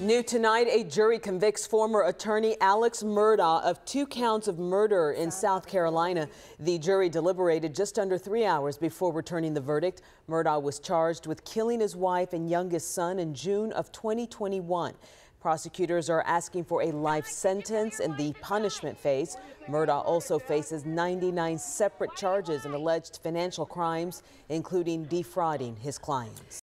New tonight, a jury convicts former attorney Alex Murdaugh of two counts of murder in South Carolina. The jury deliberated just under three hours before returning the verdict. Murdaugh was charged with killing his wife and youngest son in June of 2021. Prosecutors are asking for a life sentence in the punishment phase. Murdaugh also faces 99 separate charges and alleged financial crimes, including defrauding his clients.